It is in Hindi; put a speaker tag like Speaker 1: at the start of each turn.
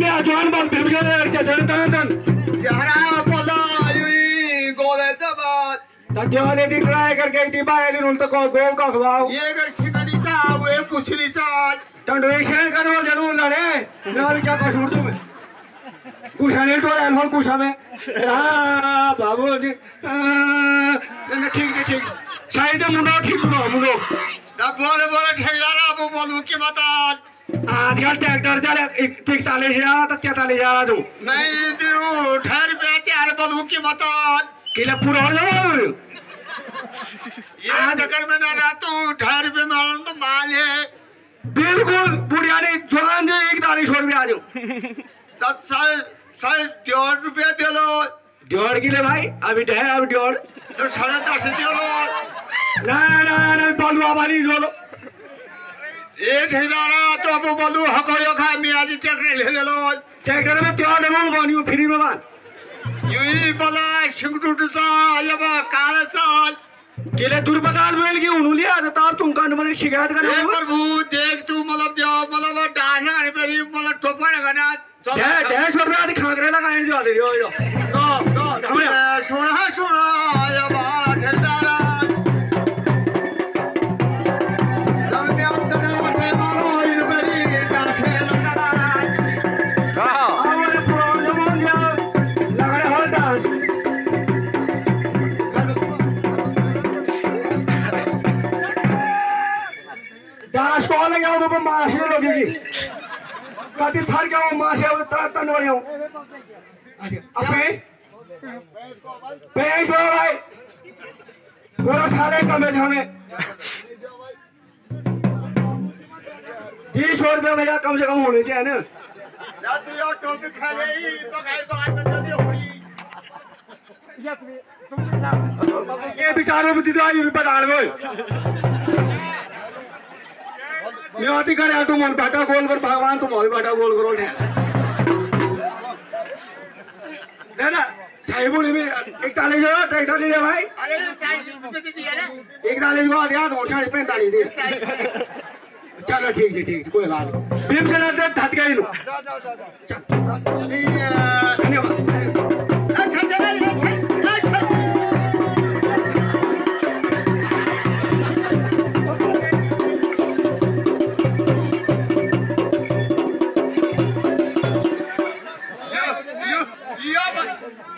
Speaker 1: मी आजवान बघ भीमसेन चरण तन?
Speaker 2: यारा बोला युई गोळ्याचा बात
Speaker 1: तज्ञाने ती ट्राय करके ती बाहेर उलट को गो का खवाओ।
Speaker 2: ये ग शिकारीचा वे पुसलीचा
Speaker 1: टंडवे शेण करो ज़रूर लड़े नाल क्या कसूर तुम्हें कुशा ने टोरा हो कुशा में। हाँ बाबू जी। हाँ, ठीक है ठीक शायद मुंडो ठीक सुनो मुंडो।
Speaker 2: दा बोले बोले ठेकेदार बोलू की
Speaker 1: आजकल ट्रैक्टर चले एक ठीक ताले से आ तो क्या ताले जा रहा तू
Speaker 2: मैं इधरू ठहर पे की मतात
Speaker 1: किले पूरा हो
Speaker 2: ये चक्कर में ना रहता हूँ ठहर पे मालूम तो माल है।
Speaker 1: बिल्कुल बुढ़िया ने जवान जो एक ताली छोड़ भी आ जाओ।
Speaker 2: दस साल साल डेढ़ रुपया दे लो।
Speaker 1: जोड़ किले भाई अभी डे अभी जोड़
Speaker 2: तो साढ़े दस दे लो।
Speaker 1: ना ना ना ना बालू आबादी जोड़ो
Speaker 2: ये ठेकेदार तो अबू बोलू हकोयो खा मियाँ जी ट्रैक्टर ले ले लो
Speaker 1: ट्रैक्टर में त्योहार डबल बनी फ्री में बात।
Speaker 2: युई बोला शिंगटूटचा ये बा काळचा
Speaker 1: गेले दुर्बदाल मिळेल की उन्हू लिया तर तार तुमका म्हणे शिकायत
Speaker 2: देख तू मला देव मला बा डाणं आणि बरी मला टोपण घाण्यात
Speaker 1: डॅ- डॅश वर आधी खाकऱ्याला काय देऊ आधी यो यो। नो नो थांबूया.
Speaker 2: सोळा सोळा या
Speaker 1: डान्स कोण घ्यावं बाबा मासे लोकी कधी फार घ्यावं मासे तर तनवड येऊ पेश? पेश बो भाई। पूरा सारे कमे हमें तीस सौ रुपये मेरा कम से कम होने चाहिए ना?
Speaker 2: या तू ही
Speaker 1: बेचारों को दीदा ये भी बता लो मैं करे तुम मन बाटा गोल कर भगवान तुम बाटा गोल करो ने, ना ना साहिब ने एक ताले जो ट्रैक्टर ले ले भाई। एक ताले जो दिया तो साढ़े पैंतालीस दे। चलो, ठीक है ठीक है, कोई बात नहीं। भीम से धत गई लो धन्यवाद।